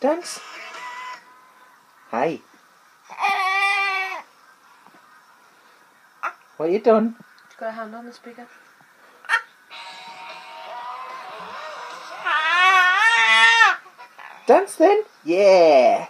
Dance. Hi. What are you doing? You Got a hand on the speaker. Dance then? Yeah.